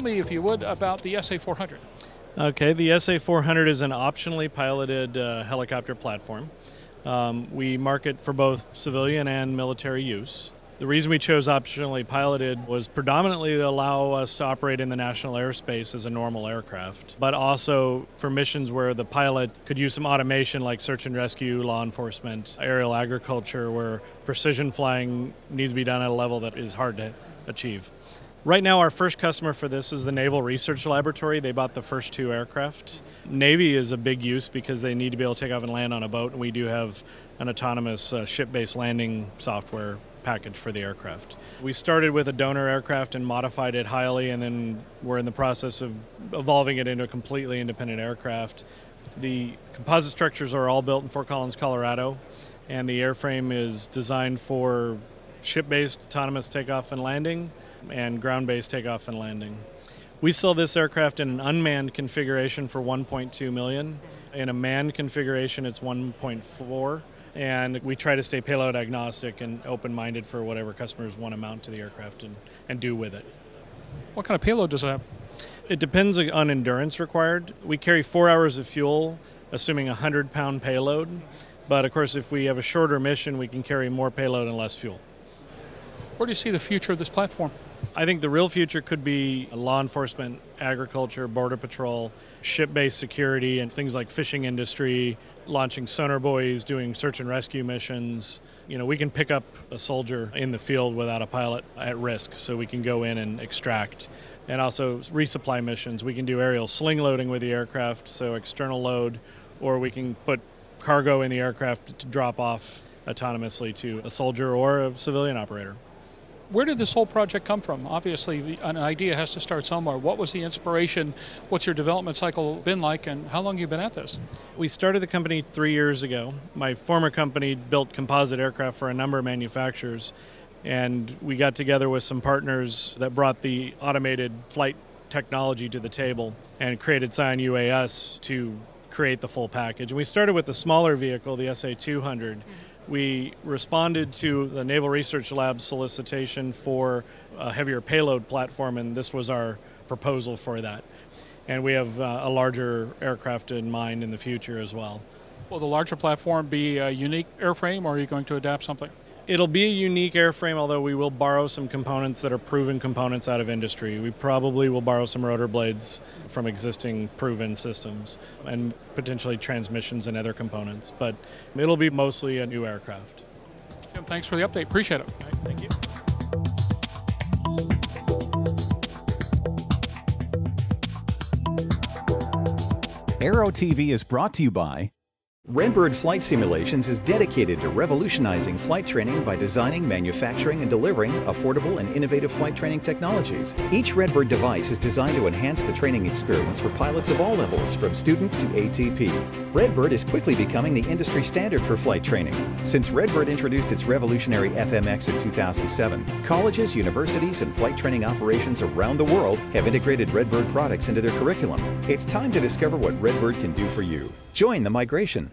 tell me, if you would, about the SA 400. Okay, the SA 400 is an optionally piloted uh, helicopter platform. Um, we market for both civilian and military use. The reason we chose optionally piloted was predominantly to allow us to operate in the national airspace as a normal aircraft, but also for missions where the pilot could use some automation like search and rescue, law enforcement, aerial agriculture, where precision flying needs to be done at a level that is hard to achieve. Right now, our first customer for this is the Naval Research Laboratory. They bought the first two aircraft. Navy is a big use because they need to be able to take off and land on a boat, and we do have an autonomous uh, ship based landing software package for the aircraft. We started with a donor aircraft and modified it highly, and then we're in the process of evolving it into a completely independent aircraft. The composite structures are all built in Fort Collins, Colorado, and the airframe is designed for ship based autonomous takeoff and landing and ground based takeoff and landing. We sell this aircraft in an unmanned configuration for 1.2 million. In a manned configuration, it's 1.4 and we try to stay payload agnostic and open-minded for whatever customers want to mount to the aircraft and, and do with it. What kind of payload does it have? It depends on endurance required. We carry four hours of fuel, assuming a 100-pound payload, but of course if we have a shorter mission, we can carry more payload and less fuel. Where do you see the future of this platform? I think the real future could be law enforcement, agriculture, border patrol, ship based security, and things like fishing industry, launching sonar buoys, doing search and rescue missions. You know, we can pick up a soldier in the field without a pilot at risk, so we can go in and extract. And also resupply missions. We can do aerial sling loading with the aircraft, so external load, or we can put cargo in the aircraft to drop off autonomously to a soldier or a civilian operator where did this whole project come from? Obviously, the, an idea has to start somewhere. What was the inspiration? What's your development cycle been like, and how long have you been at this? We started the company three years ago. My former company built composite aircraft for a number of manufacturers, and we got together with some partners that brought the automated flight technology to the table and created Scion UAS to create the full package. And we started with the smaller vehicle, the SA 200. Mm-hmm we responded to the Naval Research Lab solicitation for a heavier payload platform, and this was our proposal for that. And we have uh, a larger aircraft in mind in the future as well. Will the larger platform be a unique airframe, or are you going to adapt something? It'll be a unique airframe, although we will borrow some components that are proven components out of industry. We probably will borrow some rotor blades from existing proven systems and potentially transmissions and other components, but it'll be mostly a new aircraft. Jim, thanks for the update. Appreciate it. Right, thank you. Aero TV is brought to you by Redbird Flight Simulations is dedicated to revolutionizing flight training by designing, manufacturing, and delivering affordable and innovative flight training technologies. Each Redbird device is designed to enhance the training experience for pilots of all levels, from student to ATP. Redbird is quickly becoming the industry standard for flight training. Since Redbird introduced its revolutionary FMX in 2007, colleges, universities, and flight training operations around the world have integrated Redbird products into their curriculum. It's time to discover what Redbird can do for you. Join the migration.